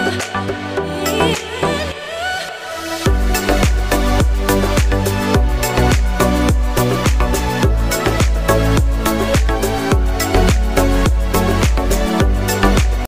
world.